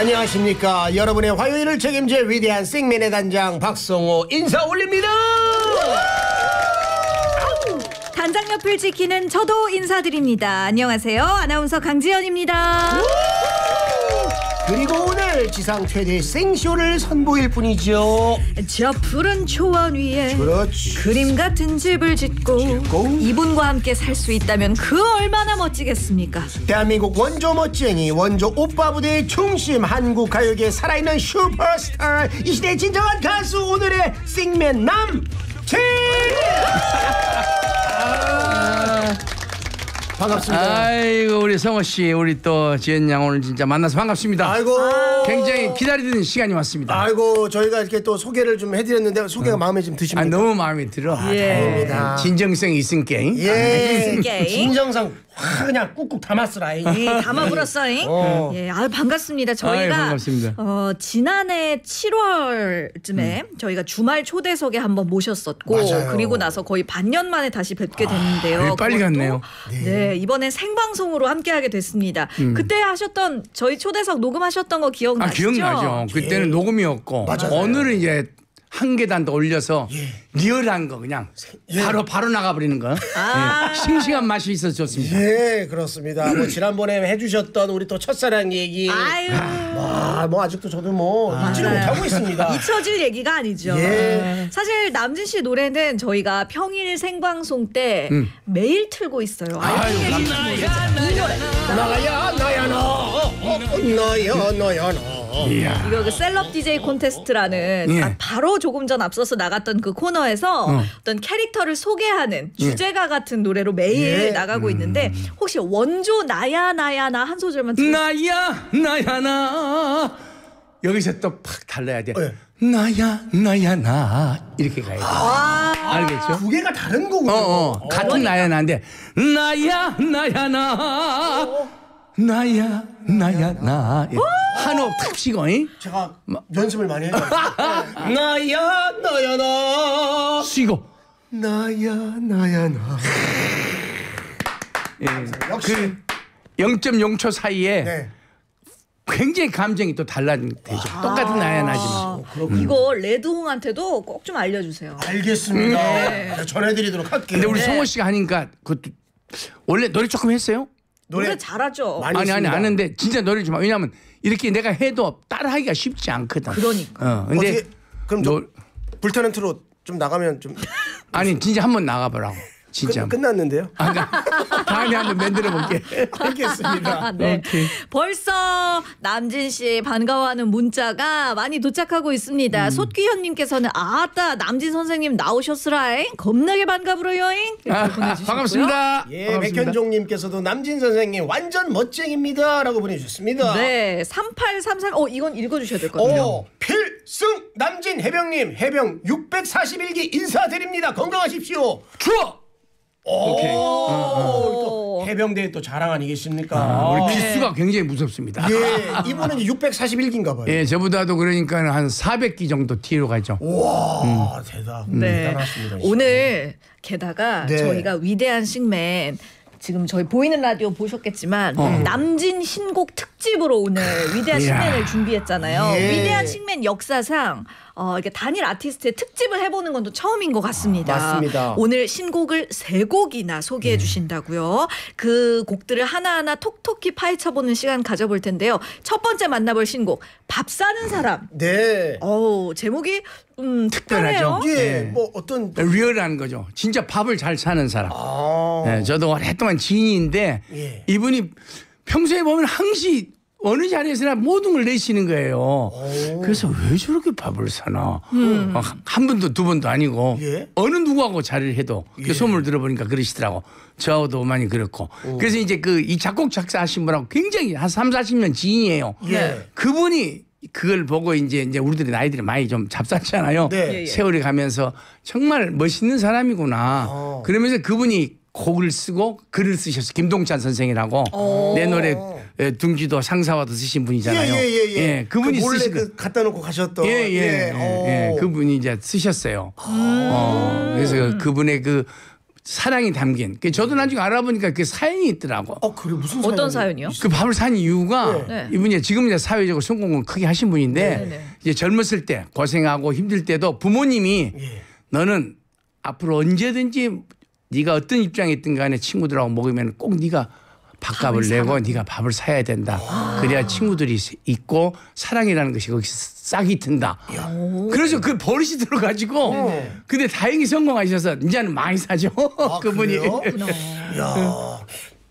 안녕하십니까 여러분의 화요일을 책임질 위대한 생맨의 단장 박성호 인사 올립니다 단장 옆을 지키는 저도 인사드립니다. 안녕하세요. 아나운서 강지연입니다. 그리고 오늘 지상 최대 생쇼를 선보일 뿐이죠 저 푸른 초원 위에 그렇지 그림 같은 집을 짓고, 짓고. 이분과 함께 살 수 있다면 그 얼마나 멋지겠습니까? 대한민국 원조 멋쟁이 원조 오빠 부대의 중심 한국 가요계 살아있는 슈퍼스타 이 시대의 진정한 가수 오늘의 생맨 아, 반갑습니다 아이고 우리 성호 씨, 우리 또 지은 양 오늘 진짜 만나서 반갑습니다. 아이고 굉장히 기다리던 시간이 왔습니다. 아이고 저희가 이렇게 또 소개를 좀 해드렸는데 소개가 마음에 좀 아, 드십니까? 너무 마음에 들어. 예. 아, 진정성이 있은 게임. 예. 진정성 확 그냥 꾹꾹 담았으라. 이. 담아불었어잉. 어. 예, 아 반갑습니다. 저희가 아유, 반갑습니다. 어, 지난해 7월쯤에 저희가 주말 초대석에 한번 모셨었고 맞아요. 그리고 나서 거의 반년 만에 다시 뵙게 됐는데요. 되게 빨리 그것도, 갔네요. 네. 이번엔 생방송으로 함께하게 됐습니다. 그때 하셨던 저희 초대석 녹음하셨던 거아 기억나시죠? 기억나죠. 그때는 녹음이었고 맞아요. 오늘은 이제 한 계단 더 올려서 리얼한 거 그냥 바로 바로 나가버리는 거. 아. 예. 싱싱한 맛이 있어서 좋습니다. 예, 그렇습니다. 뭐 지난번에 해주셨던 우리 또 첫사랑 얘기. 아유. 아, 뭐 아직도 저도 뭐 잊지를 못하고 있습니다. 잊혀질 얘기가 아니죠. 예. 사실 남진 씨 노래는 저희가 평일 생방송 때 매일 틀고 있어요. 아유, 모르겠어요. 이 노래. 나야 나야 나, 어, 어, 나야 나야 나. 이야. 이거 그 셀럽 DJ 콘테스트라는 예. 아, 바로 조금 전 앞서서 나갔던 그 코너에서 어. 어떤 캐릭터를 소개하는 주제가 같은 노래로 매일 예. 나가고 있는데 혹시 원조 나야 나야 나 한 소절만 들어 나야 나야 나 여기서 또 팍 달라야 돼. 네. 나야 나야 나 이렇게 가야 돼. 와. 알겠죠? 두 개가 다른 거군요. 어, 어. 같은 나야 나인데 나야 나야 나 나야 나야 나 예. 한호흡 탁 쉬고 잉? 제가 연습을 많이 해요. 나야 나야 나. 쉬고 나야 나야 나. 예. 역시. 그 0.0초 사이에 네. 굉장히 감정이 또 달라지죠. 똑같은 나야 나지만 아, 그렇군요. 이거 레드홍한테도 꼭 좀 알려주세요. 알겠습니다. 네. 전해드리도록 할게요. 근데 우리 네. 성호 씨가 하니까 그것도 원래 노래 조금 했어요? 노래, 잘하죠. 많이 아니 아니 했습니다. 아는데 진짜 노래 좀 왜냐면 이렇게 내가 해도 따라하기가 쉽지 않거든. 그러니까. 어, 근데 어떻게 그럼 노- 불타는 트롯 좀 나가면 좀 아니 진짜 한번 나가보라고. 진짜. 끝, 끝났는데요? 아, 그러니까 다음에 한번 만들어 볼게. 알겠습니다. 아, 네. 오케이. 벌써 남진 씨 반가워하는 문자가 많이 도착하고 있습니다. 음. 솥귀현님께서는 아따 남진 선생님 나오셨으라잉 겁나게 반가불어요잉 아. 반갑습니다. 예. 백현종님께서도 남진 선생님 완전 멋쟁입니다라고 보내주셨습니다. 네, 3833. 어, 이건 읽어주셔야 될 것 같아요. 오, 필승 남진 해병님 해병 641기 인사드립니다. 건강하십시오. 추워. 오케이. 오, 또 해병대의 또 자랑 아니겠습니까? 아, 우리 아, 필수가 굉장히 무섭습니다. 예, 이분은 641기인가 봐요. 예, 저보다도 그러니까 한 400기 정도 뒤로 가죠. 와, 대단, 네. 대단하십니다. 오늘 게다가 네. 저희가 위대한 식맨 지금 저희 보이는 라디오 보셨겠지만 남진 신곡 특집으로 오늘 위대한 이야. 식맨을 준비했잖아요. 예. 위대한 식맨 역사상 어, 이렇게 단일 아티스트의 특집을 해보는 건 또 처음인 것 같습니다. 아, 맞습니다. 오늘 신곡을 세 곡이나 소개해 주신다고요. 그 곡들을 하나하나 톡톡히 파헤쳐보는 시간 가져볼 텐데요. 첫 번째 만나볼 신곡 밥 사는 사람. 네. 어우 제목이 음. 특별하죠. 예, 예. 뭐 어떤 리얼한 거죠. 진짜 밥을 잘 사는 사람. 아, 예, 저도 오랫동안 지인인데 예. 이분이 평소에 보면 항시 어느 자리에서나 모든 걸 내시는 거예요. 그래서 왜 저렇게 밥을 사나? 어, 한 번도 두 번도 아니고 예? 어느 누구하고 자리를 해도 그 소문을 들어보니까 그러시더라고. 저하고도 많이 그렇고. 그래서 이제 그 이 작곡 작사하신 분하고 굉장히 한 3, 40년 지인이에요. 예. 그분이 그걸 보고 이제 이제 우리들의 나이들이 많이 좀 잡쌌잖아요. 네. 예, 예. 세월이 가면서 정말 멋있는 사람이구나. 어. 그러면서 그분이 곡을 쓰고 글을 쓰셨어. 김동찬 선생이라고 어. 내 노래 에, 둥지도 상사와도 쓰신 분이잖아요. 예 예 예. 예, 그분이 그 몰래 쓰시고 그 갖다 놓고 가셨던. 예, 예, 예, 어. 예. 그분이 이제 쓰셨어요. 어, 그래서 그분의 그 사랑이 담긴. 그 저도 나중에 알아보니까 그 사연이 있더라고. 어 그래 무슨 어떤 사연이- 사연이요? 그 밥을 산 이유가 네. 이분이 지금 이제 사회적으로 성공을 크게 하신 분인데 네, 네. 이제 젊었을 때 고생하고 힘들 때도 부모님이 예. 너는 앞으로 언제든지 네가 어떤 입장에 있든 간에 친구들하고 먹으면 꼭 네가 밥값을 내고 사라고. 네가 밥을 사야 된다. 그래야 친구들이 있고 사랑이라는 것이 거기서 싹이 튼다. 그래서 그 버릇이 들어가지고 네. 근데 다행히 성공하셔서 이제는 많이 사죠. 그분이. 아, 그래요? 야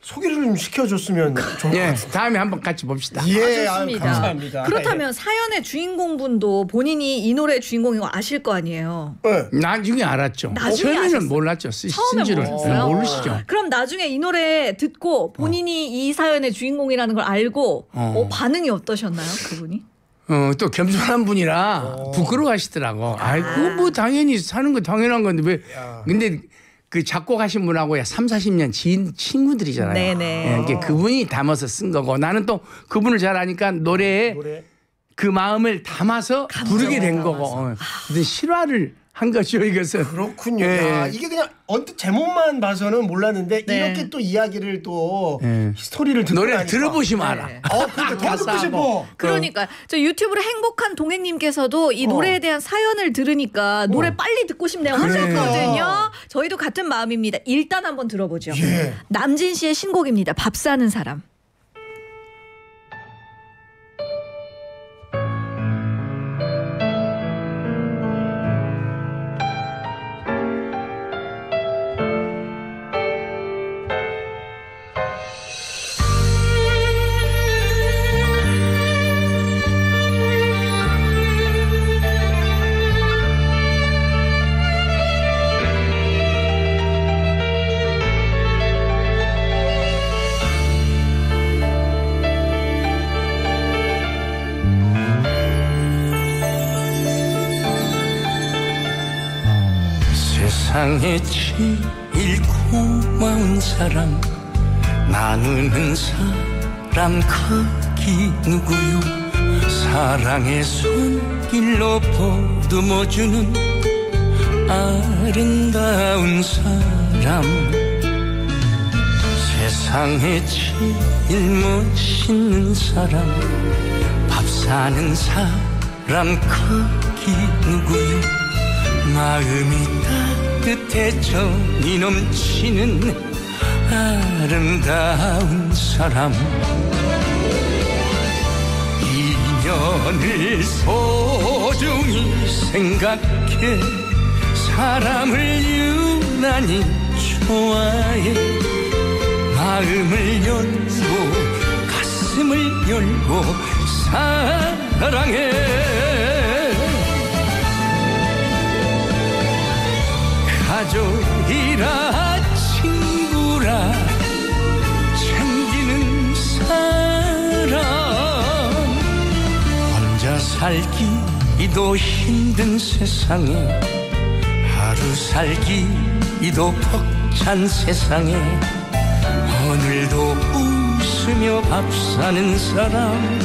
소개를 좀 시켜줬으면 좋을 것 예. 다음에 한번 같이 봅시다. 예, 아, 좋습니다. 감사합니다. 그렇다면 사연의 주인공분도 본인이 이 노래 주인공인 거 아실 거 아니에요. 예. 나중에 알았죠. 나중에 처음에는 아셨어요? 몰랐죠. 쓰, 처음에 쓴 줄을 모르셨어요? 모르시죠. 그럼 나중에 이 노래 듣고 본인이 이 사연의 주인공이라는 걸 알고 어. 어, 반응이 어떠셨나요, 그분이? 어, 또 겸손한 분이라 부끄러워하시더라고. 아이, 그거 뭐 당연히 사는 거 당연한 건데 왜. 근데 그 작곡하신 분하고 3, 40년 지인 친구들이잖아요. 네네. 예, 이게 그분이 담아서 쓴 거고 나는 또 그분을 잘 아니까 노래에 노래. 그 마음을 담아서 부르게 된 거고. 어. 근데 실화를 한 거죠, 이것은. 그렇군요. 예, 야, 예. 이게 그냥 언뜻 제목만 봐서는 몰랐는데 네. 이렇게 또 이야기를 또 예. 스토리를 듣고 나니까. 들어보시면 네. 알아. 어, 근데 더 듣고. 싶어. 그러니까 저 유튜브로 행복한 동행님께서도 이 노래에 대한 사연을 들으니까 노래 빨리 듣고 싶네요 하셨거든요. 저희도 같은 마음입니다. 일단 한번 들어보죠. 예. 남진 씨의 신곡입니다. 밥 사는 사람. 세상에 제일 고마운 사람 나누는 사람 거기 누구요? 사랑의 손길로 보듬어주는 아름다운 사람. 세상에 제일 멋있는 사람 밥 사는 사람 거기 누구요? 마음이 따 뜻해 정이 넘치는 아름다운 사람. 인연을 소중히 생각해 사람을 유난히 좋아해. 마음을 열고 가슴을 열고 사랑해 가족이라 친구라 챙기는 사람. 혼자 살기도 힘든 세상에 하루 살기도 벅찬 세상에 오늘도 웃으며 밥 사는 사람.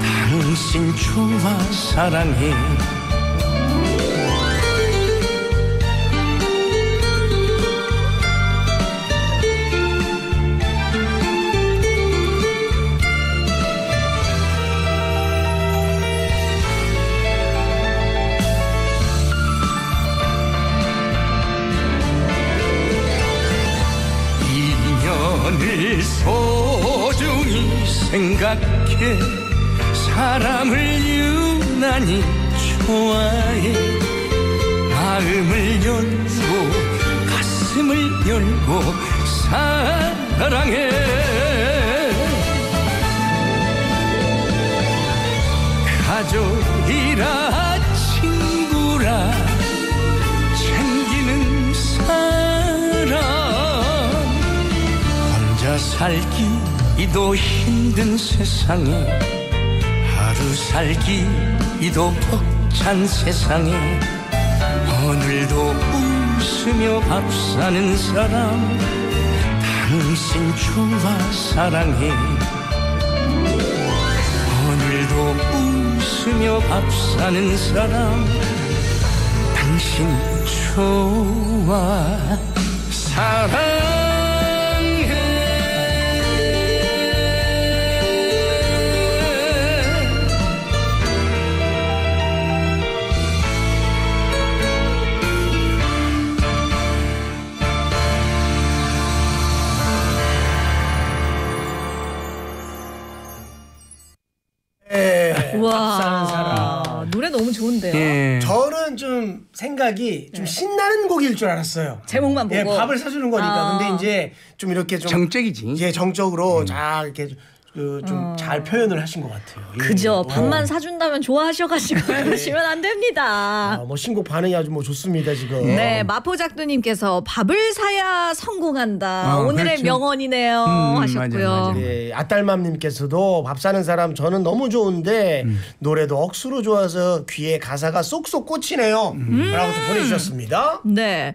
당신 좋아 사랑해 생각해 사람을 유난히 좋아해. 마음을 열고 가슴을 열고 사랑해. 가족이라 친구라 챙기는 사람. 혼자 살기 도 힘든 세상에 하루 살기도 벅찬 세상에 오늘도 웃으며 밥 사는 사람 당신 좋아 사랑해. 오늘도 웃으며 밥 사는 사람 당신 좋아 사랑 좀 생각이 좀 신나는 곡일 줄 알았어요. 제목만 예, 보고. 밥을 사주는 거니까. 아. 근데 이제 좀 이렇게 좀 정적이지. 예, 정적으로 잘 이렇게 그 좀잘 표현을 하신 것 같아요. 예. 그죠. 어. 밥만 사준다면 좋아하셔가지고 그러시면 안 됩니다. 아, 뭐 신곡 반응이 아주 뭐 좋습니다 지금. 네, 마포작두님께서 밥을 사야 성공한다. 어, 오늘의 그렇죠. 명언이네요 음, 하셨고요. 맞아요, 맞아요. 예, 아딸맘님께서도 밥 사는 사람 저는 너무 좋은데 음. 노래도 억수로 좋아서 귀에 가사가 쏙쏙 꽂히네요. 음. 라고 또 보내주셨습니다. 네.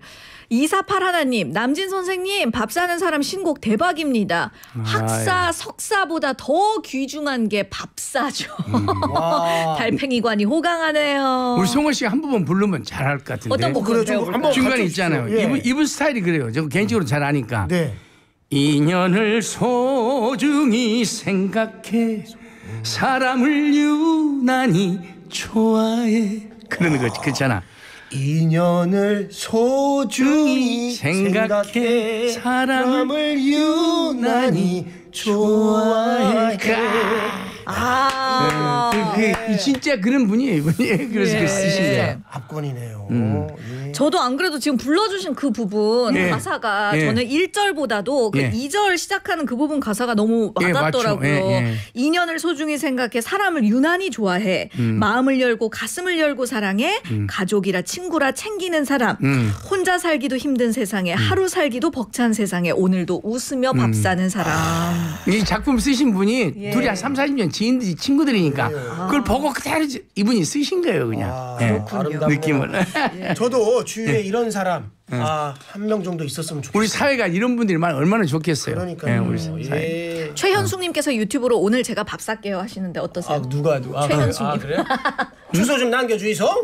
248 하나님, 남진 선생님, 밥 사는 사람 신곡 대박입니다. 학사, 석사보다 더 귀중한 게 밥사죠. 와. 달팽이관이 호강하네요. 우리 송호 씨가 한 부분 부르면 잘할 것 같은데. 어떤 곡 그래요, 좀 배워볼까요? 한번 중간에. 있잖아요. 예. 이분 이분 스타일이 그래요. 저 개인적으로 잘 아니까. 네. 인연을 소중히 생각해 사람을 유난히 좋아해 그러는 거지 그렇잖아 인연을 소중히 생각해 생각해 사람을 유난히 좋아해. 아. 그, 그, 진짜 그런 분이에요 이분이 그래서 예. 그 쓰신 거예요 압권이네요. 예. 저도 안 그래도 지금 불러주신 그 부분 예. 가사가 예. 저는 1절보다도 그 예. 2절 시작하는 그 부분 가사가 너무 예, 와닿더라고요. 예, 예. 인연을 소중히 생각해 사람을 유난히 좋아해 음. 마음을 열고 가슴을 열고 사랑해 가족이라 친구라 챙기는 사람 음. 혼자 살기도 힘든 세상에 하루 살기도 벅찬 세상에 오늘도 웃으며 밥 사는 사람. 이 작품 쓰신 분이 예. 둘이 한 3, 40년 지인들이 친구들이니까 그걸 보고 그대로 이분이 쓰신 거예요 그냥. 아, 예. 아름답네요. 느낌을. 저도 주위에 이런 사람 아, 한 명 정도 있었으면 좋겠어요. 우리 사회가 이런 분들이 많 얼마나 좋겠어요 그러니까요. 예, 우리 사회. 예. 최현숙님께서 유튜브로 오늘 제가 밥 살게요 하시는데 어떠세요? 아 누가 누가 아, 최현숙님. 아, 그래요? 주소 좀 남겨 주이소.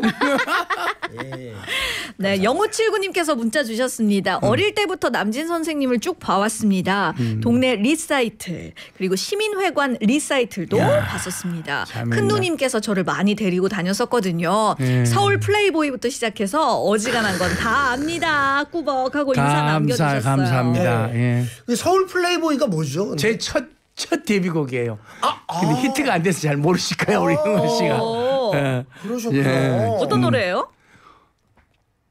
네, 0579님께서 문자 주셨습니다. 음. 어릴 때부터 남진 선생님을 쭉 봐왔습니다. 음. 동네 리사이틀 그리고 시민회관 리사이틀도 봤었습니다. 재밌네. 큰 누님께서 저를 많이 데리고 다녔었거든요. 예. 서울 플레이보이부터 시작해서 어지간한 건 다 압니다. 꾸벅하고 인사 감사 남겨주셨어요. 감사합니다. 네. 예. 그 서울 플레이보이가 뭐죠? 제 첫 첫 데뷔곡이에요. 아, 근데 히트가 안 돼서 잘 모르실 거예요 우리 형원 씨가. 오. 예. 그러셨구나. 예. 어떤 노래예요?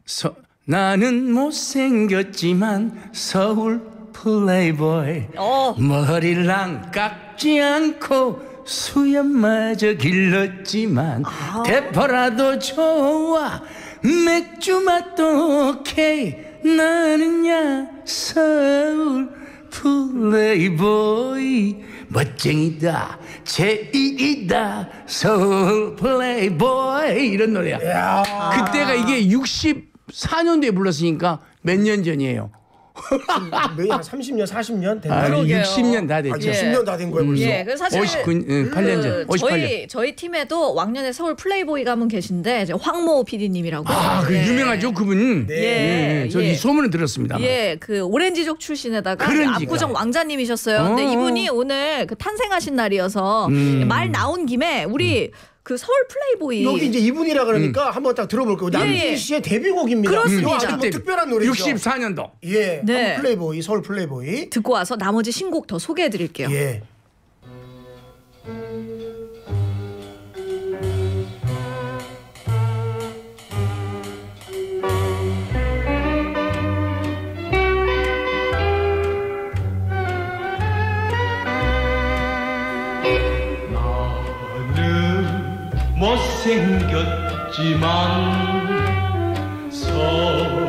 서, 나는 못생겼지만 서울 플레이보이 어. 머리랑 깎지 않고 수염마저 길렀지만 대포라도 좋아 맥주 맛도 오케이. 나는 야 서울 플레이보이. 멋쟁이다. 제일이다. 서울 플레이보이. 이런 노래야. 야. 그때가 이게 64년도에 불렀으니까 몇 년 전이에요. 매일 한 30년, 40년 아, 됐나요? 그러게요. 60년 다 아, 됐죠. 예. 10년 다 된 거예요, 벌써. 예, 그 사실 59, 응, 8년 전, 그 58년. 저희 저희 팀에도 왕년에 서울 플레이보이가 한분 계신데 이제 황모 PD님이라고. 아, 그 예. 유명하죠, 그분. 네. 예, 예, 저이 예. 소문은 들었습니다. 예, 그 오렌지족 출신에다가 그러니까. 압구정 왕자님이셨어요. 근데 어. 이분이 오늘 그 탄생하신 날이어서 음. 말 나온 김에 우리 그 서울 플레이보이 여기 이제 이분이라 그러니까 한번 딱 들어볼게요. 남진 예, 예. 씨의 데뷔곡입니다. 그렇습니다. 뭐 특별한 노래죠. 64년도. 예, 네. 플레이보이, 서울 플레이보이. 듣고 와서 나머지 신곡 더 소개해 드릴게요. 예. 못생겼지만 서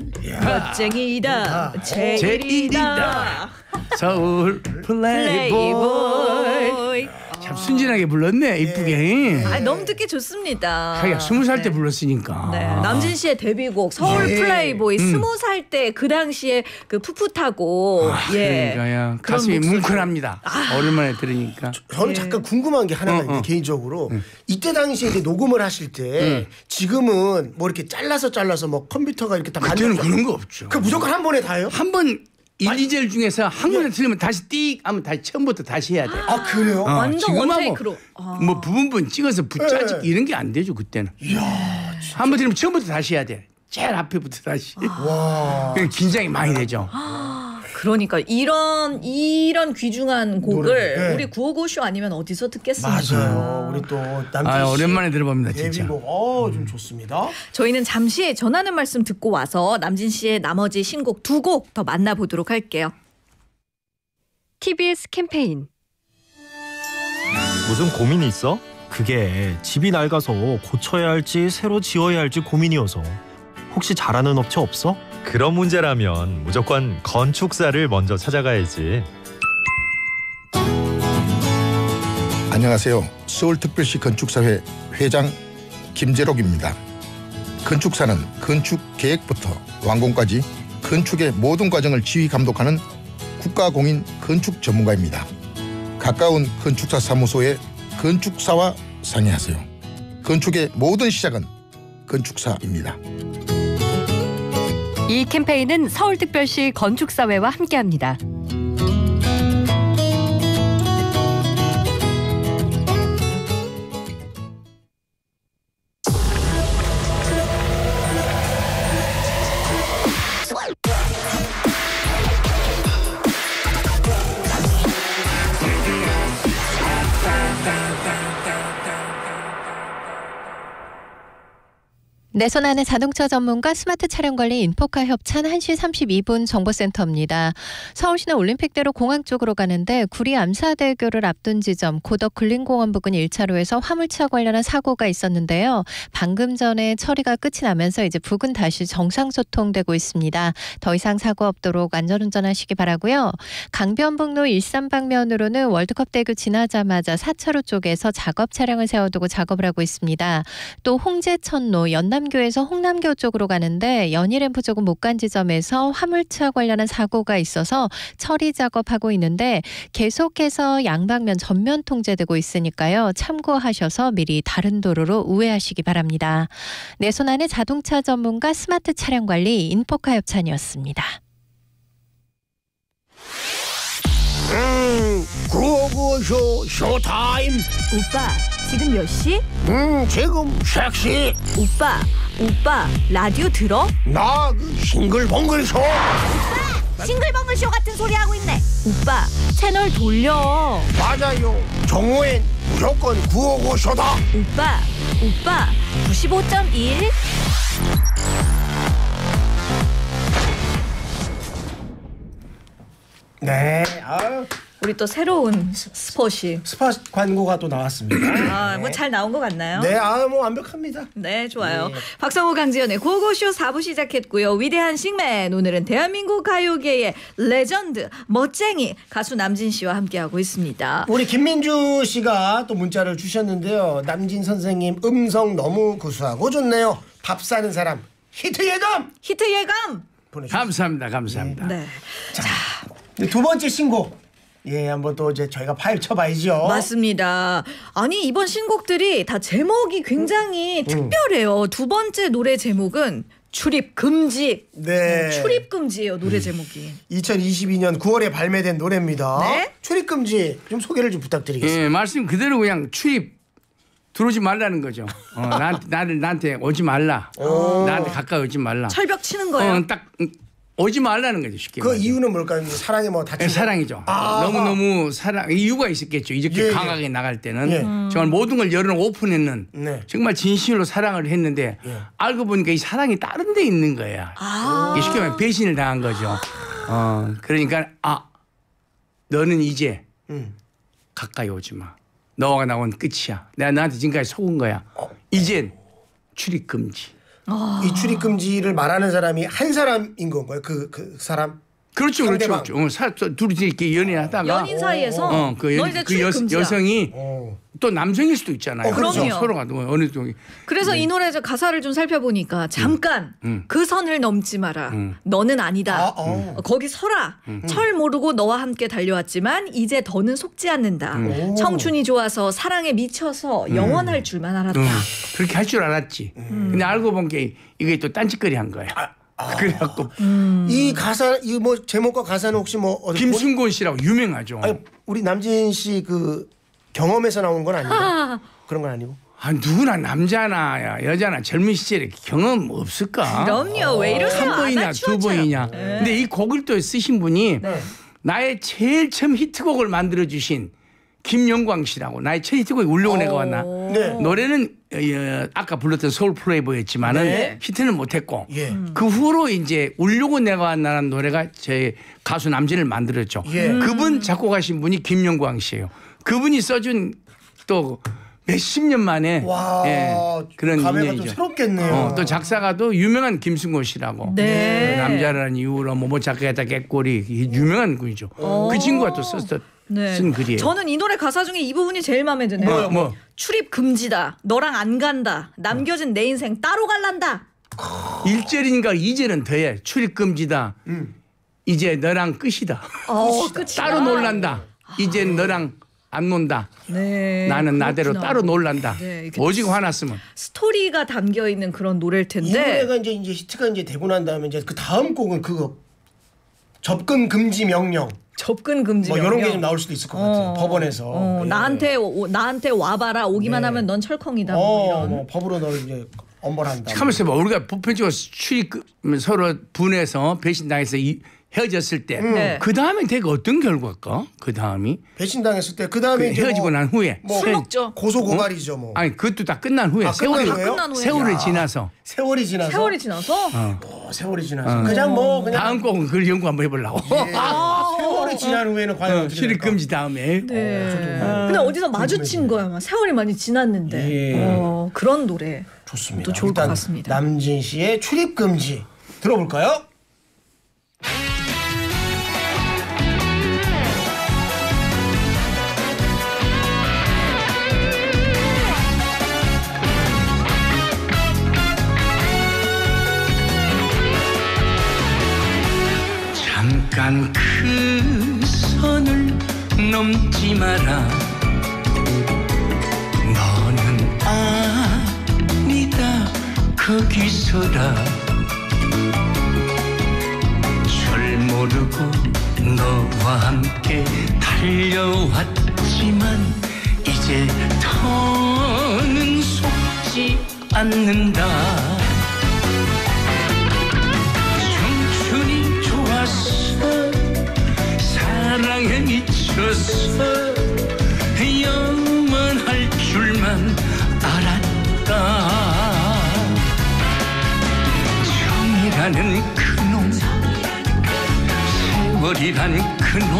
멋쟁이다. 제일이다. 서울 참 순진하게 불렀네. 이쁘게. 아 너무 듣기 좋습니다 자기가 스무 살 때 네. 불렀으니까. 네, 남진 씨의 데뷔곡 서울 예. 플레이보이 음. 스무 살 때 그 당시에 그 풋풋하고 아, 예 그러니까요. 그런 가슴이 목소리. 뭉클합니다. 오랜만에 들으니까. 저는 잠깐 궁금한 게 하나가 어, 있는데 어. 개인적으로 이때 당시에 이제 녹음을 하실 때 지금은 뭐 이렇게 잘라서 잘라서 뭐 컴퓨터가 이렇게 다 그때는 만들어서- 그런 거 없죠. 그 무조건 한 번에 다요? 한 번 1, 2절 중에서 한 번에 틀리면 다시 띡 하면 다시 처음부터 다시 해야 돼. 아 그래요? 어, 완전 지금은 원테이크로. 아. 뭐 부분분 찍어서 붙자지 네. 이런 게 안 되죠 그때는. 한번 들으면 처음부터 다시 해야 돼. 제일 앞에부터 다시. 와. 그러니까 긴장이 많이 되죠. 그러니까 이런 이런 귀중한 곡을 노래, 네. 우리 구호고쇼 아니면 어디서 듣겠습니까? 맞아요. 우리 또 남진 아씨 오랜만에 들어봅니다 진짜. 데뷔곡 어좀 좋습니다. 저희는 잠시 전하는 말씀 듣고 와서 남진 씨의 나머지 신곡 두 곡 더 만나보도록 할게요. TBS 캠페인 무슨 고민이 있어? 그게 집이 낡아서 고쳐야 할지 새로 지어야 할지 고민이어서 혹시 잘하는 업체 없어? 그런 문제라면 무조건 건축사를 먼저 찾아가야지. 안녕하세요. 서울특별시 건축사회 회장 김재록입니다. 건축사는 건축 계획부터 완공까지 건축의 모든 과정을 지휘 감독하는 국가공인 건축 전문가입니다. 가까운 건축사 사무소에 건축사와 상의하세요. 건축의 모든 시작은 건축사입니다. 이 캠페인은 서울특별시 건축사회와 함께합니다. 내손 안의 자동차 전문가 스마트 차량 관리 인포카 협찬 1시 32분 정보센터입니다. 서울시는 올림픽대로 공항 쪽으로 가는데 구리 암사대교를 앞둔 지점 고덕 근린공원 부근 1차로에서 화물차 관련한 사고가 있었는데요. 방금 전에 처리가 끝이 나면서 이제 부근 다시 정상 소통되고 있습니다. 더 이상 사고 없도록 안전운전하시기 바라고요. 강변북로 일산 방면으로는 월드컵 대교 지나자마자 4차로 쪽에서 작업 차량을 세워두고 작업을 하고 있습니다. 또 홍제천로 연남 교에서 홍남교 쪽으로 가는데 연희램프 조금 못간 지점에서 화물차 관련한 사고가 있어서 처리 작업하고 있는데 계속해서 양방면 전면 통제되고 있으니까요. 참고하셔서 미리 다른 도로로 우회하시기 바랍니다. 내 손 안의 자동차 전문가 스마트 차량 관리 인포카 협찬이었습니다. 음, 구오구오쇼 showtime. 오빠 지금 몇 시? 음, 지금 섹시. 오빠 오빠 라디오 들어? 나그 싱글벙글 쇼. 싱글벙글 쇼 같은 소리 하고 있네. 오빠 채널 돌려. 맞아요. 정오엔 무조건 구호구쇼다. 오빠 오빠 95.1 네. 아, 우리 또 새로운 스폿이. 스폿 광고가 또 나왔습니다. 아, 뭐 잘 나온 것 같나요? 네, 아, 뭐 완벽합니다. 네, 좋아요. 네. 박성호 강지연의 구오구오쇼 4부 시작했고요. 위대한 싱맨 오늘은 대한민국 가요계의 레전드 멋쟁이 가수 남진 씨와 함께하고 있습니다. 우리 김민주 씨가 또 문자를 주셨는데요. 남진 선생님 음성 너무 구수하고 좋네요. 밥 사는 사람 히트 예감 히트 예감. 보내주셨습니다. 감사합니다. 감사합니다. 네. 네, 두 번째 신곡 예, 한번 또 이제 저희가 파헤쳐 봐야죠. 맞습니다. 아니 이번 신곡들이 다 제목이 굉장히 특별해요. 두 번째 노래 제목은 출입 금지. 네. 출입 금지예요 노래 제목이. 2022년 9월에 발매된 노래입니다. 네. 출입 금지 좀 소개를 좀 부탁드리겠습니다. 예, 말씀 그대로 그냥 출입 들어오지 말라는 거죠. 어, 나한테 나를 나한테 오지 말라. 나한테 가까이 오지 말라. 철벽 치는 거예요. 어, 딱 음, 오지 말라는 거죠. 쉽게 그 말해서. 이유는 뭘까요? 사랑에 뭐 다친 예, 사랑이죠. 아. 너무 너무 사랑 이유가 있었겠죠. 이렇게 예, 예. 강하게 나갈 때는 예. 정말 모든 걸 열어 오픈했는 네. 정말 진심으로 사랑을 했는데 예. 알고 보니까 이 사랑이 다른 데 있는 거야. 아. 쉽게 말하면 배신을 당한 거죠. 어 그러니까 아 너는 이제 음. 가까이 오지 마. 너와 나온 끝이야. 내가 너한테 지금까지 속은 거야. 이젠 출입 금지. 이 출입 금지를 말하는 사람이 한 사람인 건가요? 그 그 사람? 그렇죠, 상대방. 그렇죠. 어, 사, 둘이 이렇게 연애하다가 연인 사이에서 어, 그, 너 여, 그 출입 금지야. 여성이 어. 또 남성일 수도 있잖아요. 어, 그럼요. 서로가 뭐 어느 쪽이 그래서 이 노래 저 가사를 좀 살펴보니까 잠깐 음. 그 선을 넘지 마라. 음. 너는 아니다. 아, 어. 어, 거기 서라. 철 모르고 너와 함께 달려왔지만 이제 더는 속지 않는다. 음. 청춘이 좋아서 사랑에 미쳐서 영원할 줄만 알았다. 응, 그렇게 할 줄 알았지. 음. 근데 알고 본 게 이게 또 딴짓거리 한 거야. 아, 그래갖고 이 가사 이 뭐 제목과 가사는 혹시 뭐 김순곤 씨라고 유명하죠. 아니 우리 남진 씨그 경험에서 나온 건 아니고 그런 건 아니고 아, 누구나 남자나 야, 여자나 젊은 시절에 경험 없을까? 그럼요. 왜 이러세요? 한 번이나 아, 두나 번이냐. 네. 근데 이 곡을 또 쓰신 분이 네. 나의 제일 처음 히트곡을 만들어 주신 김영광 씨라고 나의 첫 히트곡이 울려고 내가 왔나. 네. 노래는 어, 아까 불렀던 소울 플레이버였지만은 네. 히트는 못했고 예. 그 후로 이제 울려고 내가 왔나라는 노래가 제 가수 남진을 만들었죠. 예. 그분 작곡하신 분이 김영광 씨예요. 그분이 써준 또 몇십 년 만에 와 예, 그런 감회가 좀 인연이죠. 새롭겠네요. 어, 또 작사가 또 유명한 김승곤 씨라고 네. 그 남자라는 이유로 뭐뭐 작가에다 깨꼬리 이 유명한 분이죠. 그 친구가 또 썼던 네. 쓴 글이에요. 저는 이 노래 가사 중에 이 부분이 제일 마음에 드네요. 뭐, 뭐. 출입 금지다. 너랑 안 간다. 남겨진 내 인생 따로 갈란다. 일절인가 이절은 더해 출입 금지다. 음. 이제 너랑 끝이다. 어, 끝이다. 따로 놀란다. 이제 너랑 안 논다. 네. 나는 나대로 그렇구나. 따로 놀란다. 네, 오직 화났으면. 스토리가 담겨 있는 그런 노래일 이 텐데. 노래가 이제 이제 히트가 이제 되고 난 다음에 이제 그 다음 곡은 그거 접근 금지 명령 접근 금지 뭐 이런. 게 좀 나올 수도 있을 것 같아요. 법원에서 어, 예. 나한테 오, 나한테 와봐라 오기만 네. 하면 넌 철컹이다 뭐 어, 이런. 뭐 법으로 너를 이제 엄벌한다. 가만있어 봐. 우리가 보편적으로 출입 서로 분해서 배신당해서 이, 헤어졌을 때. 네. 그 다음에 되게 어떤 결과일까? 그 다음이. 배신당했을 때 그 다음에 그 이제 헤어지고 뭐, 난 후에. 뭐 술 먹죠. 고소 고발이죠 뭐. 아니 그것도 다 끝난 후에 아, 세월이 끝난 후에. 세월이 야. 지나서 세월이 지나서 세월이 지나서 어, 세월이 지나서 그냥 뭐 그냥 다음 곡은 그걸 연구 한번 해보려고. 예. 세월이 지난 후에는 과연 어떻게 출입 될까? 금지 다음에. 네. 근데 어디서 마주친 거야 막 세월이 많이 지났는데 예. 어, 그런 노래 좋습니다. 또 좋을 것 같습니다. 남진 씨의 출입 금지 들어볼까요? 잠깐 그 선을 넘지 마라. 너는 아니다. 거기서라. 절 모르고 너와 함께 달려왔지만 이제 더는 속지 않는다 미쳤어 영원할 줄만 알았다. 정이라는 그놈 세월이란 그놈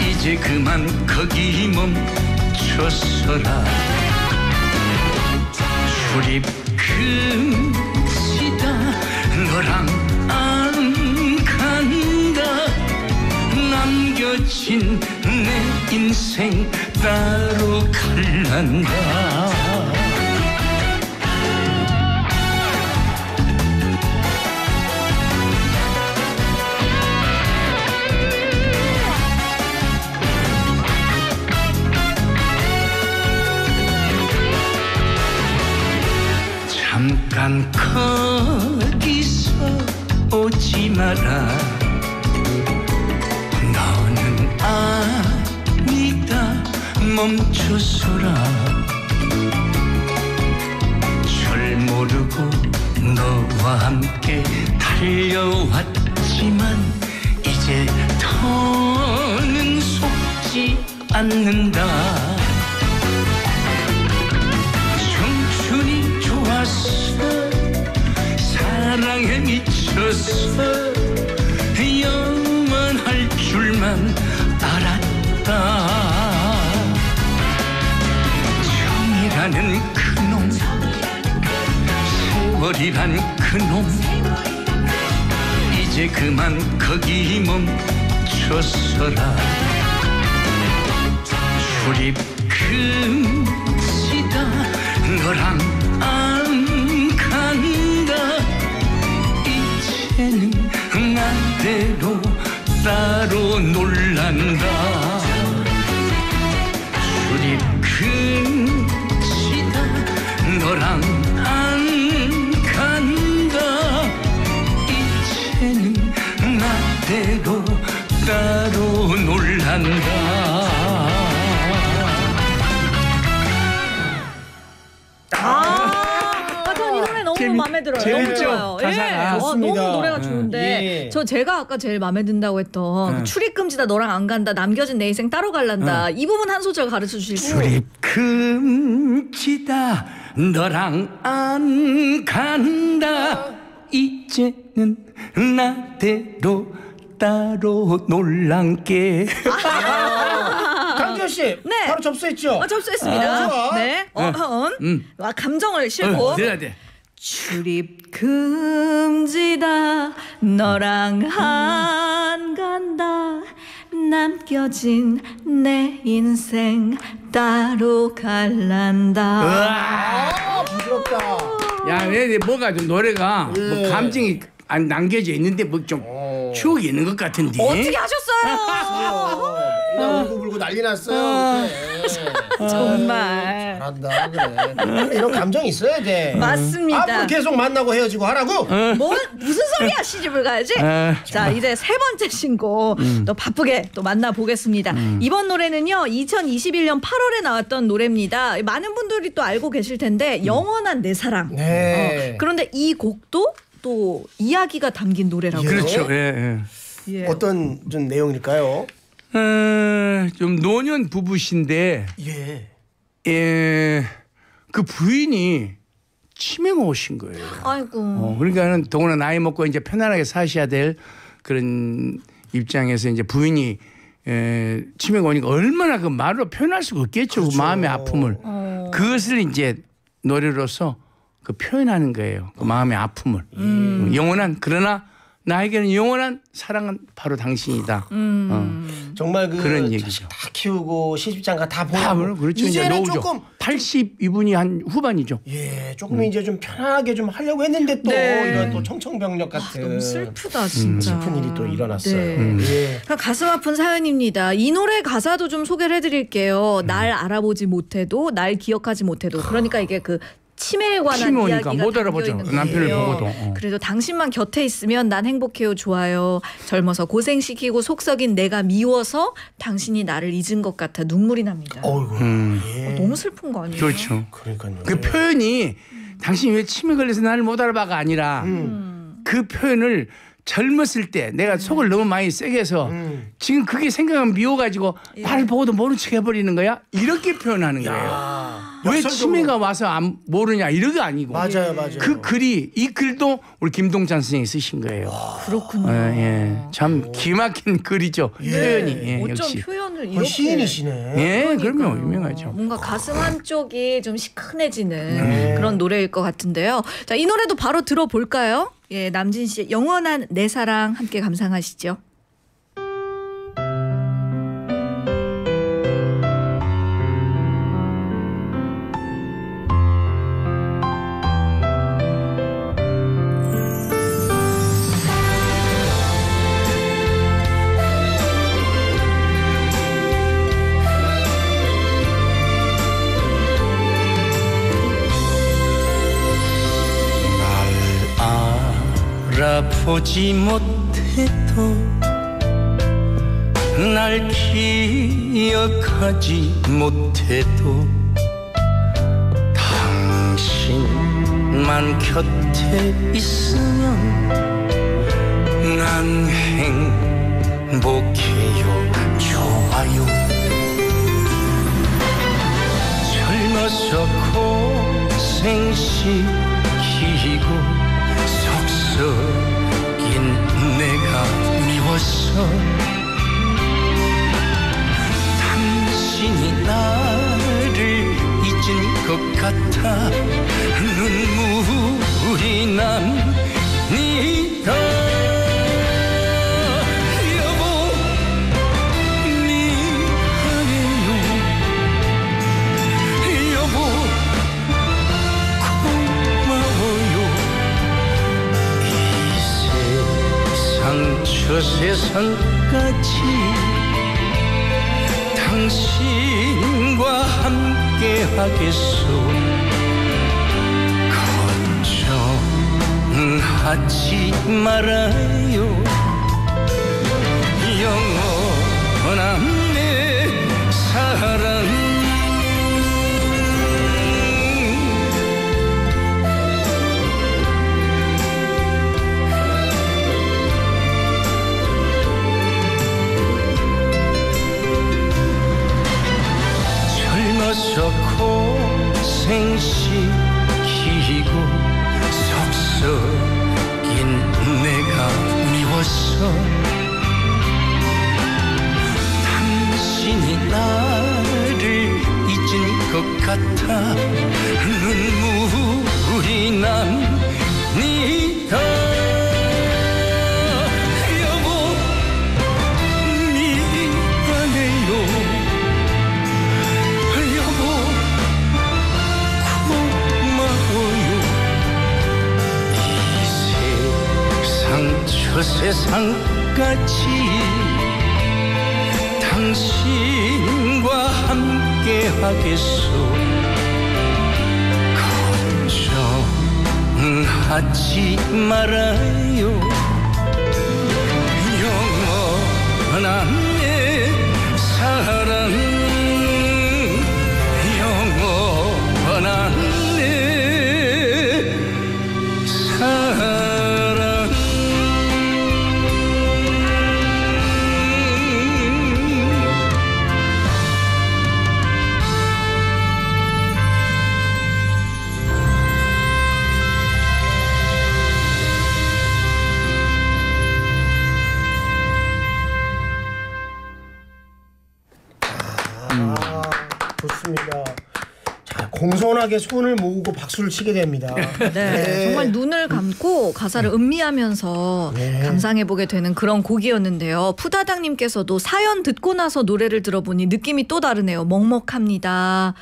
이제 그만 거기 멈춰서라. 출입 금지다 너랑 헤어진 내 인생 따로 갈란다 잠깐 거기서 오지 마라. 멈춰서라. 절 모르고 너와 함께 달려왔지만 이제 더는 속지 않는다. 청춘이 좋았어. 사랑에 미쳤어 정이라는 그놈. 세월이란 그놈. 이제 그만 거기 멈춰서라. 출입 금지다. 너랑 안 간다. 이제는 나대로 따로 놀란다 마음에 들어요. 재밌죠? 너무 좋아요. 가사가. 예. 어, 너무 좋습니다. 노래가 좋은데 예. 저 제가 아까 제일 마음에 든다고 했던 네. 그 출입금지다 너랑 안 간다 남겨진 내 인생 따로 갈란다 이 부분 한 소절 가르쳐 주실 수 출입 금지다 너랑 안 간다 이제는 나대로 따로 놀란게 강지현 씨, 네. 바로 접수했죠? 어, 접수했습니다. 아, 좋아. 네. 어, 어, 음. 와, 감정을 싣고 돼야 돼 출입 금지다 너랑 안 간다 남겨진 내 인생 따로 갈란다 아, 부드럽다. 야, 내, 내 뭐가 좀 노래가 예. 뭐 감정이 안 남겨져 있는데 뭐 좀 추억이 있는 것 같은데. 어떻게 하셨어요? 나 울고 불고 난리 났어요. 그때. 정말 잘한다 그래. 이런 감정이 있어야 돼. 맞습니다. 앞으로 계속 만나고 헤어지고 하라고. 뭘 무슨 소리야 시집을 가야지. 아, 자 이제 세 번째 신곡 또 바쁘게 또 만나 보겠습니다. 이번 노래는요 2021년 8월에 나왔던 노래입니다. 많은 분들이 또 알고 계실 텐데 영원한 내 사랑. 네. 어, 그런데 이 곡도 또 이야기가 담긴 노래라고. 그렇죠. 예, 예. 예. 어떤 좀 내용일까요? 어, 좀 노년 부부신데 예. 예, 그 부인이 치매가 오신 거예요. 아이고. 어, 그러니까는 더구나 나이 먹고 이제 편안하게 사셔야 될 그런 입장에서 이제 부인이 에, 치매가 오니까 얼마나 그 말로 표현할 수가 없겠죠. 그 마음의 아픔을. 어. 그것을 이제 노래로서 그 표현하는 거예요. 그 마음의 아픔을. 음. 영원한 그러나 나에게는 영원한 사랑은 바로 당신이다. 음. 어. 정말 그 그런 얘기죠. 다 키우고 시집장가 다 보고 그렇죠. 이제 이제는 노후죠. 조금 82분이 한 후반이죠. 예 조금 이제 좀 편하게 좀 하려고 했는데 또 네. 이런 또 청청병력 같은 너무 슬프다 진짜. 슬픈 일이 또 일어났어요. 네. 음. 예. 가슴 아픈 사연입니다. 이 노래 가사도 좀 소개를 해드릴게요. 날 알아보지 못해도 날 기억하지 못해도 그러니까 이게 그 치매에 관한 이야기가 못 담겨 알아보죠. 있는 남편을. 보고도. 어. 그래도 당신만 곁에 있으면 난 행복해요 좋아요. 젊어서 고생시키고 속썩인 내가 미워서 당신이 나를 잊은 것 같아 눈물이 납니다. 어, 어이구. 음. 예. 너무 슬픈 거 아니에요? 그렇죠. 그러니까요. 그 표현이 당신이 왜 치매 걸려서 나를 못 알아봐가 아니라 음. 그 표현을 젊었을 때 내가 속을 너무 많이 세게 해서 음. 지금 그게 생각하면 미워가지고 예. 나를 보고도 모른 척 해버리는 거야 이렇게 표현하는 거예요. 왜 역설적으로. 치매가 와서 안 모르냐 이러게 아니고 맞아요, 맞아요. 그 글이 이 글도 우리 김동찬 선생이 쓰신 거예요. 그렇군요. 예, 예. 참 기막힌 글이죠. 표현이 예, 어쩜 역시. 표현을 이렇게 시인이시네. 예, 그럼요. 유명하죠. 뭔가 가슴 한쪽이 좀 시큰해지는 네. 그런 노래일 것 같은데요. 자, 이 노래도 바로 들어볼까요? 예, 남진 씨의 영원한 내 사랑 함께 감상하시죠. 보지 못해도 날 기억하지 못해도 당신만 곁에 있으면 난 행복해요. 좋아요. 젊어서 고생시키고 속썩 미워서 당신이 나를 잊은 것 같아 눈물이 납니다 세상까지 당신과 함께 하겠소. 걱정하지 말아요 세상까지 당신과 함께 하겠소. 걱정하지 말아요. 영원한 내 사랑 공손하게 손을 모으고 박수를 치게 됩니다. 네, 정말 눈을 감고 가사를 음미하면서 네. 감상해 보게 되는 그런 곡이었는데요. 푸다당님께서도 사연 듣고 나서 노래를 들어보니 느낌이 또 다르네요. 먹먹합니다라고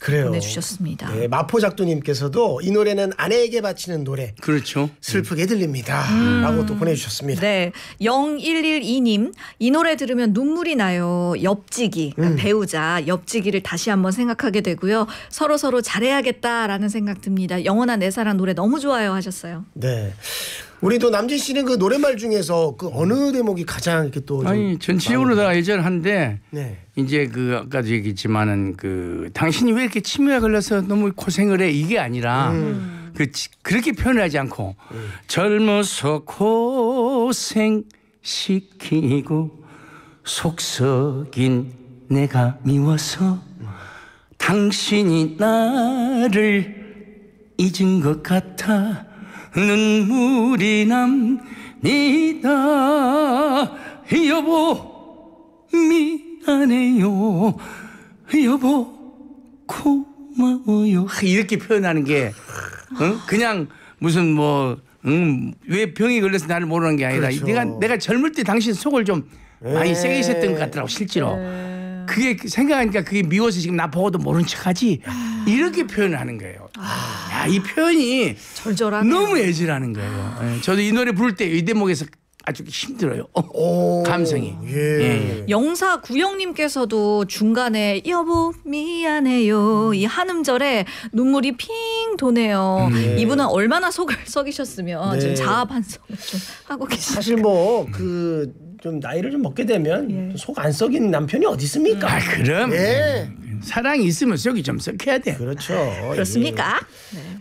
그래요. 보내주셨습니다. 네, 마포 작두님께서도 이 노래는 아내에게 바치는 노래 그렇죠. 슬프게 들립니다. 라고 또 보내주셨습니다. 네, 0112님 이 노래 들으면 눈물이 나요. 엽지기 음. 그러니까 배우자 엽지기를 다시 한번 생각하게 되고요. 서로 서로 잘해야겠다라는 생각 듭니다. 영원한 내 사랑 노래 너무 좋아요 하셨어요. 네. 우리도 남진 씨는 그 노랫말 중에서 그 어느 대목이 가장 이렇게 또. 좀 아니 전체적으로 다 애절한데 네. 이제 그 아까도 얘기했지만은 그 당신이 왜 이렇게 치매에 걸려서 너무 고생을 해 이게 아니라 그 치- 그렇게 표현하지 않고 젊어서 고생 시키고 속썩인 내가 미워서 당신이 나를 잊은 것 같아 눈물이 납니다 여보 미안해요 여보 고마워요 이렇게 표현하는 게 응? 그냥 무슨 뭐 응, 왜 병이 걸려서 나를 모르는 게 아니라 그렇죠. 내가 내가 젊을 때 당신 속을 좀 많이 네. 세게 있었던 것 같더라고 실제로 그게 생각하니까 그게 미워서 지금 나 보고도 모른 척하지 이렇게 표현하는 거예요. 야, 이 표현이 절절하네요. 너무 애절하는 거예요. 예, 저도 이 노래 부를 때 이 대목에서 아주 힘들어요. 오, 감성이. 예. 예. 영사 구영님께서도 중간에 여보 미안해요 이 한음절에 눈물이 핑 도네요. 이분은 얼마나 속을 썩이셨으면 네. 지금 자아 반성을 좀 하고 계시죠. 사실 뭐 그 좀 나이를 좀 먹게 되면 속 안 썩인 남편이 어디 있습니까? 아 그럼 예. 사랑이 있으면 속이 좀 썩해야 돼. 그렇죠. 그렇습니까?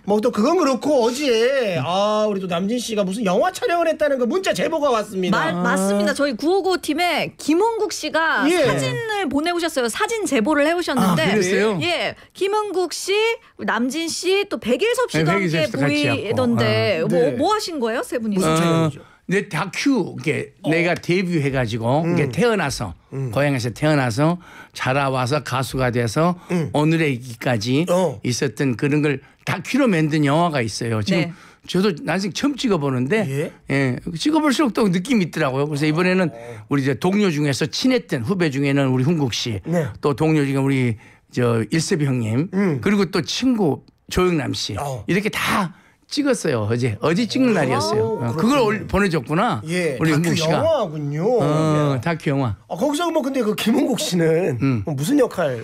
뭐 또 그건 그렇고 어제 아 우리 또 남진 씨가 무슨 영화 촬영을 했다는 그 문자 제보가 왔습니다. 마- 맞습니다. 저희 955 팀에 김은국 씨가 예. 사진을 보내오셨어요. 사진 제보를 해오셨는데, 아, 그랬어요? 예, 김은국 씨, 남진 씨, 또 백일섭 씨도 네, 함께 백일섭 씨도 같이 보이던데, 하고. 뭐, 네. 뭐 하신 거예요, 세 분이서? 무슨 어, 촬영이죠? 내 다큐 이게 내가 데뷔해 가지고 음. 이게 태어나서 고향에서 태어나서 자라와서 가수가 돼서 오늘의 이기까지 어. 있었던 그런 걸 다큐로 만든 영화가 있어요. 지금 네. 저도 난생 처음 찍어보는데 예. 찍어볼수록 또 느낌이 있더라고요. 그래서 이번에는 우리 이제 동료 중에서 친했던 후배 중에는 우리 훈국 씨, 네. 또 동료 중에 우리 저 일섭이 형님, 그리고 또 친구 조영남 씨 어. 이렇게 다 찍었어요 어제 어제 찍는 날이었어요. 어, 그걸. 올- 보내줬구나. 예, 우리 다큐 씨가. 영화군요. 어, 예. 다큐 영화. 아, 거기서 뭐 근데 그 김은국 씨는 음. 뭐 무슨 역할?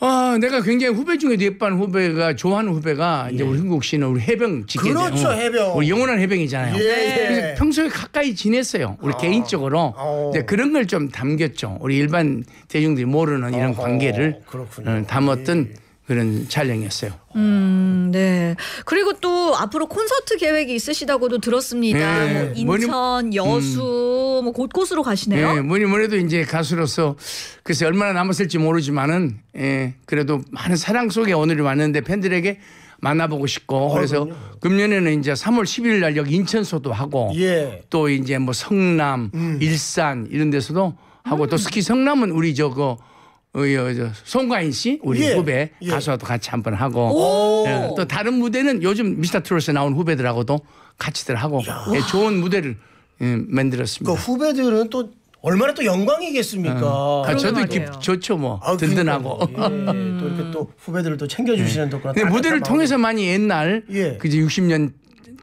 아, 내가 굉장히 후배 중에도 예쁜 후배가 좋아하는 후배가 이제 우리 흥국 씨는 우리 해병 예. 그렇죠, 해병. 우리 영원한 해병이잖아요. 예, 예. 그래서 평소에 가까이 지냈어요. 우리 개인적으로. 어. 이제 그런 걸 좀 담겼죠. 우리 일반 대중들이 모르는 이런 어허, 관계를 그렇군요. 어, 담았던 그런 촬영이었어요. 음, 네. 그리고 또 앞으로 콘서트 계획이 있으시다고도 들었습니다. 네. 뭐 인천, 여수, 뭐 곳곳으로 가시네요. 예, 뭐니 뭐래도 이제 가수로서 글쎄 얼마나 남았을지 모르지만은 예, 그래도 많은 사랑 속에 오늘이 왔는데 팬들에게 만나보고 싶고 그래서 금년에는 이제 3월 11일 날 여기 인천소도 하고 예. 또 이제 뭐 성남, 일산 이런 데서도 하고 또 스키 성남은 우리 저거 어, 여, 저 송가인 씨 우리 예, 후배 예. 가수와도 같이 한번 하고 오. 예, 또 다른 무대는 요즘 미스터 트롯에 나온 후배들하고도 같이들 하고 예, 좋은 무대를 예, 만들었습니다. 그 후배들은 또 얼마나 또 영광이겠습니까? 아, 저도 기. 좋죠 뭐 아, 든든하고. 예, 또 이렇게 또 후배들을 또 챙겨주시는 또 그런 무대를 통해서 많이 옛날 예. 그제 60년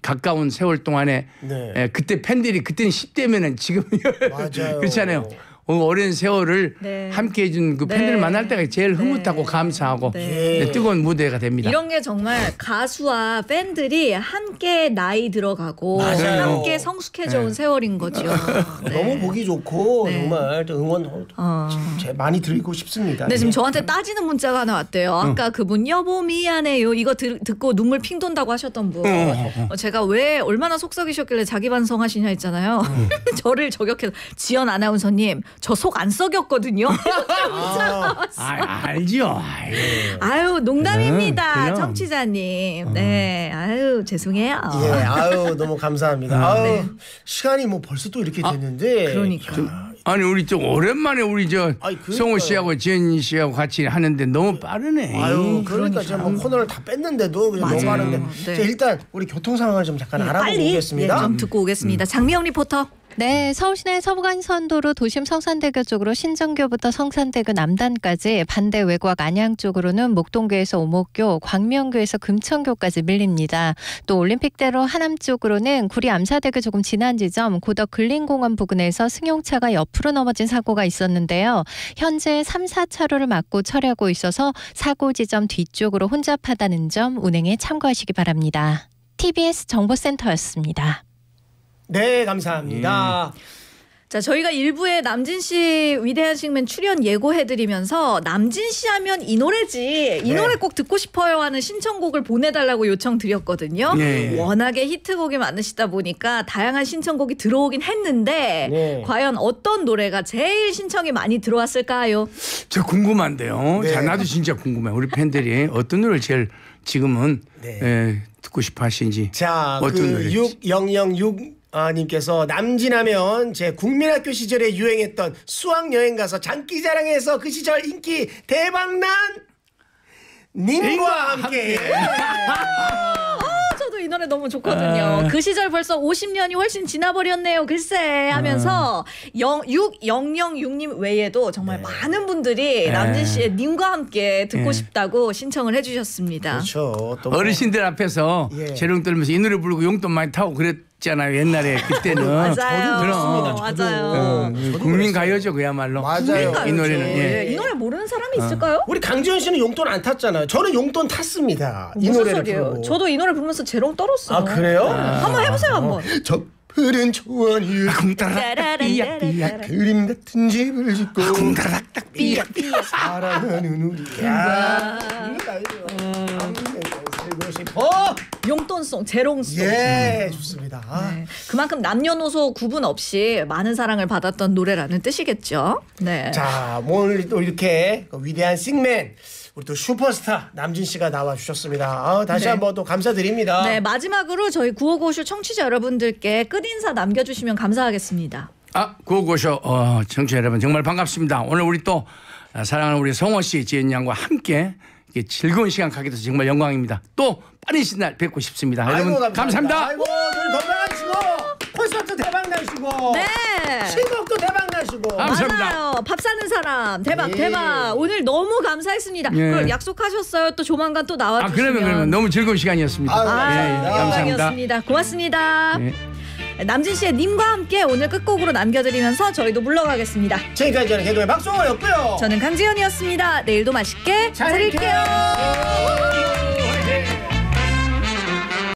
가까운 세월 동안에 네. 예, 그때 팬들이 그때는 10대면은 지금 맞아요. 그렇잖아요. 어, 오랜 세월을 네. 함께 해준 그 팬들을 네. 만날 때가 제일 흐뭇하고 감사하고 네. 네, 뜨거운 무대가 됩니다. 이런 게 정말 가수와 팬들이 함께 나이 들어가고 맞아요. 함께 성숙해져 온 네. 세월인 거죠. 네. 너무 보기 좋고 네. 정말 또 응원 어. 제 많이 드리고 싶습니다. 네, 지금 예. 저한테 따지는 문자가 하나 왔대요. 아까 그분 여보 미안해요. 이거 들, 듣고 눈물 핑 돈다고 하셨던 분. 어, 제가 왜 얼마나 속썩이셨길래 자기 반성하시냐 했잖아요. 저를 저격해서 지연 아나운서님 저 속 안 썩였거든요. 아, 알죠. 아유. 아유 농담입니다, 음, 그럼. 청취자님. 네, 아유 죄송해요. 예, 아유 너무 감사합니다. 음. 아유 네. 시간이 뭐 벌써 또 이렇게 됐는데. 그러니까. 아니 우리 좀 오랜만에 우리 저. 성호 씨하고 지연 씨하고 같이 하는데 너무 빠르네. 아유, 그러니까 제가 뭐 코너를 다 뺐는데도 그냥 너무. 많은데. 네. 자, 일단 우리 교통 상황을 좀 잠깐 알아보고 빨리 오겠습니다. 예, 좀 듣고 오겠습니다. 장미영 리포터. 네, 서울시내 서부간선도로 도심 성산대교 쪽으로 신정교부터 성산대교 남단까지 반대 외곽 안양 쪽으로는 목동교에서 오목교, 광명교에서 금천교까지 밀립니다. 또 올림픽대로 하남 쪽으로는 구리 암사대교 조금 지난 지점 고덕 근린공원 부근에서 승용차가 옆으로 넘어진 사고가 있었는데요. 현재 3, 4차로를 막고 처리하고 있어서 사고 지점 뒤쪽으로 혼잡하다는 점 운행에 참고하시기 바랍니다. TBS 정보센터였습니다. 네, 감사합니다. 자, 저희가 일부에 남진 씨 위대한 식맨 출연 예고해드리면서 남진 씨 하면 이 노래지, 이 네. 노래 꼭 듣고 싶어요 하는 신청곡을 보내달라고 요청드렸거든요. 네. 워낙에 히트곡이 많으시다 보니까 다양한 신청곡이 들어오긴 했는데 네. 과연 어떤 노래가 제일 신청이 많이 들어왔을까요? 저 궁금한데요. 네. 자, 나도 진짜 궁금해. 우리 팬들이 어떤 노래를 제일 지금은 네. 예, 듣고 싶어 하시는지. 자, 어떤 그 노래지? 6006 아, 님께서 남진하면 제 국민학교 시절에 유행했던 수학 여행 가서 장기자랑에서 그 시절 인기 대박난 님과 함께. 아, 저도 이 노래 너무 좋거든요. 그 시절 벌써 50년이 훨씬 지나버렸네요. 글쎄 하면서 영, 6006님 외에도 정말 네. 많은 분들이 남진 씨의 님과 함께 듣고 싶다고 신청을 해주셨습니다. 그렇죠. 또 뭐- 어르신들 앞에서 예. 재롱 떨면서 이 노래 부르고 용돈 많이 타고 그랬던 있잖아요. 옛날에 그때는 맞아요. 그럼 맞아요. 어, 국민 가요죠 그야말로. 맞아요. 이 노래는 예, 예. 이 노래 모르는 사람이 있을까요? 우리 강지현 씨는 용돈 안 탔잖아요. 저는 용돈 탔습니다. 이 무슨 노래를 소리예요? 부르고. 저도 이 노래 부르면서 재롱 떨었어요. 아 그래요? 한번 해보세요 한번. 저 푸른 초원이 삐약 삐약 그림 같은 집을 짓고 쿵다락딱 삐약 사랑하는 우리 야 싶어. 용돈송, 재롱송. 예 좋습니다. 아. 네. 그만큼 남녀노소 구분 없이 많은 사랑을 받았던 노래라는 뜻이겠죠. 네. 자 오늘 또 이렇게 그 위대한 싱맨 우리 또 슈퍼스타 남진 씨가 나와 주셨습니다. 아, 다시 네. 한번 또 감사드립니다. 네, 마지막으로 저희 구호고쇼 청취자 여러분들께 끝인사 남겨주시면 감사하겠습니다. 아, 구호고쇼 어, 청취자 여러분 정말 반갑습니다. 오늘 우리 또 아, 사랑하는 우리 성호 씨, 지은 양과 함께 이렇게 즐거운 시간 갖게 돼서 정말 영광입니다. 또 빠른 시날 뵙고 싶습니다. 아이고, 여러분 감사합니다. 아이고 늘 건강하시고 콘서트 대박 나시고 네. 신곡도 대박 나시고 감사합니다. 맞아요. 밥 사는 사람 대박 예. 대박. 오늘 너무 감사했습니다. 예. 그걸 약속하셨어요. 또 조만간 또 아, 나와 주시면. 그러면 그러면 너무 즐거운 시간이었습니다. 아유, 예, 예, 감사합니다. 감사합니다. 고맙습니다. 예. 남진 씨의 님과 함께 오늘 끝곡으로 남겨드리면서 저희도 물러가겠습니다. 지금까지 저는 개그맨 박성호였고요. 저는 강지연이었습니다. 내일도 맛있게 잘 차릴게요. 릴게요.